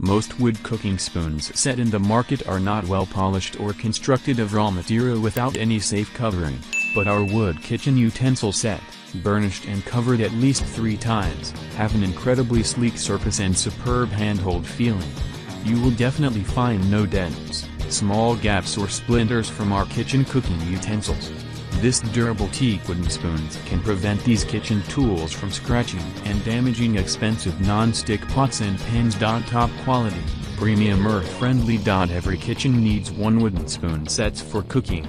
Most wood cooking spoons set in the market are not well polished or constructed of raw material without any safe covering, but our wood kitchen utensil set, burnished and covered at least three times, have an incredibly sleek surface and superb handhold feeling. You will definitely find no dents, small gaps or splinters from our kitchen cooking utensils. This durable teak wooden spoons can prevent these kitchen tools from scratching and damaging expensive non-stick pots and pans. Top quality, premium earth friendly. Every kitchen needs one wooden spoon sets for cooking.